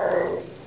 heard.